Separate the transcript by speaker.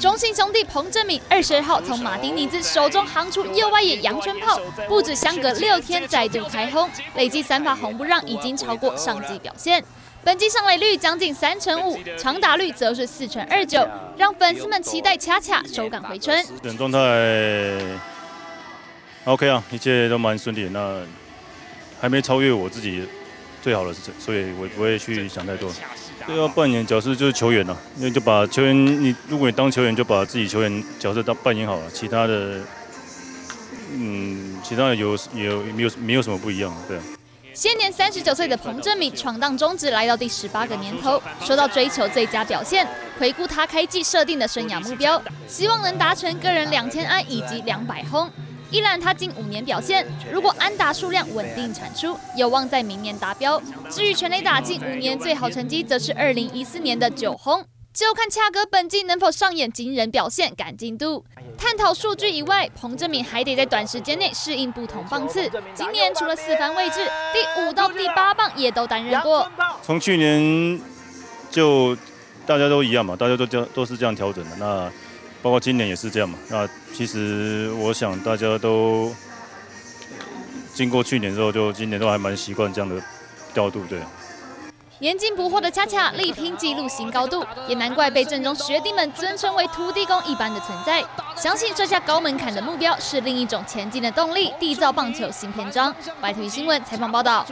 Speaker 1: 中信兄弟彭振敏二十二号从马丁尼兹手中夯出右外野阳春炮，不止相隔六天再度开轰，累计三发红不让已经超过上季表现。本季上垒率将近三成五，长打率则是四成二九，让粉丝们期待恰恰手感回春。
Speaker 2: 等状态 OK 啊，一切都蛮顺利，那还没超越我自己最好的，所以我不会去想太多。对要扮演角色就是球员了，因为就把球员，你如果你当球员，就把自己球员角色当扮演好了，其他的，嗯，其他的有有没有没有什么不一样，对。
Speaker 1: 现年三十九岁的彭振敏闯荡中职来到第十八个年头，说到追求最佳表现，回顾他开季设定的生涯目标，希望能达成个人两千安以及两百轰。依然他近五年表现，如果安达数量稳定产出，有望在明年达标。至于全垒打近五年最好成绩，则是二零一四年的九轰。就看恰哥本季能否上演惊人表现，赶进度。探讨数据以外，彭正敏还得在短时间内适应不同棒次。今年除了四番位置，第五到第八棒也都担任过。
Speaker 2: 从去年就大家都一样嘛，大家都这都是这样调整的。那包括今年也是这样嘛。那其实我想大家都经过去年之后，就今年都还蛮习惯这样的调度，对。
Speaker 1: 严禁捕获的恰恰力拼纪录新高度，也难怪被阵中学弟们尊称为土地公一般的存在。相信这下高门槛的目标是另一种前进的动力，缔造棒球新篇章。YTV 新闻采访报道。